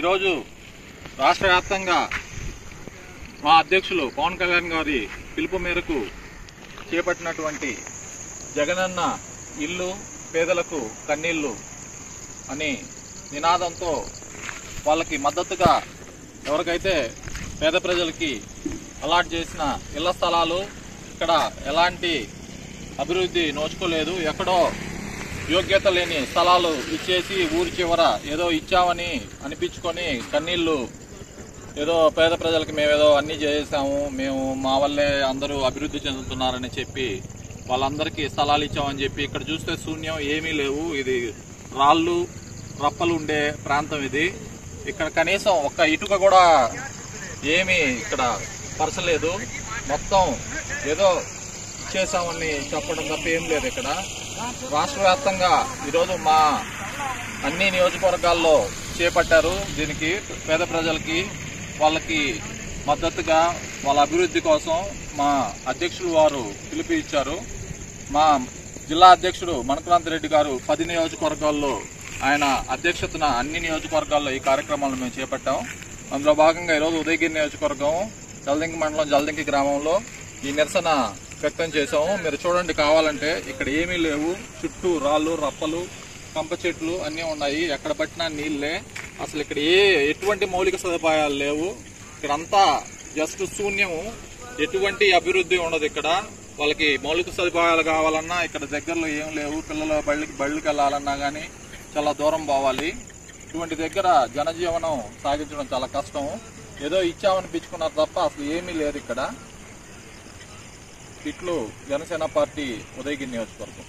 ఈరోజు రాష్ట్ర వ్యాప్తంగా మా అధ్యక్షులు పవన్ కళ్యాణ్ గారి పిలుపు మేరకు చేపట్టినటువంటి జగనన్న ఇల్లు పేదలకు కన్నీళ్ళు అని నినాదంతో వాళ్ళకి మద్దతుగా ఎవరికైతే పేద ప్రజలకి అలాట్ చేసిన ఇళ్ళ స్థలాలు ఇక్కడ ఎలాంటి అభివృద్ధి నోచుకోలేదు ఎక్కడో యోగ్యత లేని స్థలాలు ఇచ్చేసి ఊరి చివర ఏదో ఇచ్చామని అనిపించుకొని కన్నీళ్ళు ఏదో పేద ప్రజలకి మేమేదో అన్నీ చేసాము మేము మా వల్లే అందరూ అభివృద్ధి చెందుతున్నారని చెప్పి వాళ్ళందరికీ స్థలాలు ఇచ్చామని చెప్పి ఇక్కడ చూస్తే శూన్యం ఏమీ లేవు. ఇది రాళ్ళు రప్పలు ఉండే ప్రాంతం ఇది. ఇక్కడ కనీసం ఒక్క ఇటుక కూడా ఏమీ ఇక్కడ పరచలేదు. మొత్తం ఏదో ఇచ్చేసామని చెప్పడం తప్ప ఏం లేదు ఇక్కడ. రాష్ట్ర వ్యాప్తంగా ఈరోజు మా అన్ని నియోజకవర్గాల్లో చేపట్టారు. దీనికి పేద ప్రజలకి వాళ్ళకి మద్దతుగా వాళ్ళ అభివృద్ధి కోసం మా అధ్యక్షులు వారు పిలుపు ఇచ్చారు. మా జిల్లా అధ్యక్షుడు మణకరాంత్ రెడ్డి గారు పది నియోజకవర్గాల్లో ఆయన అధ్యక్షతన అన్ని నియోజకవర్గాల్లో ఈ కార్యక్రమాలను మేము చేపట్టాం. అందులో భాగంగా ఈరోజు ఉదయగిరి నియోజకవర్గం జల్దింకి మండలం జల్దింకి గ్రామంలో ఈ నిరసన వ్యక్తం చేశాము. మీరు చూడండి కావాలంటే ఇక్కడ ఏమీ లేవు. చుట్టూ రాళ్ళు రప్పలు కంప చెట్లు అన్నీ ఉన్నాయి. ఎక్కడ పట్టినా నీళ్ళే. అసలు ఇక్కడ ఏ ఎటువంటి మౌలిక సదుపాయాలు లేవు. ఇక్కడంతా జస్ట్ శూన్యము. ఎటువంటి అభివృద్ధి ఉండదు ఇక్కడ. వాళ్ళకి మౌలిక సదుపాయాలు కావాలన్నా ఇక్కడ దగ్గరలో ఏం లేవు. పిల్లల బళ్ళకి బళ్ళకి వెళ్ళాలన్నా కానీ చాలా దూరం పోవాలి. ఇటువంటి దగ్గర జనజీవనం సాగించడం చాలా కష్టం ఏదో ఇచ్చామనిపించుకున్నారు తప్ప అసలు ఏమీ లేదు ఇక్కడ. ఇట్లు జనసేన పార్టీ ఉదయగిరి నియోజకవర్గం.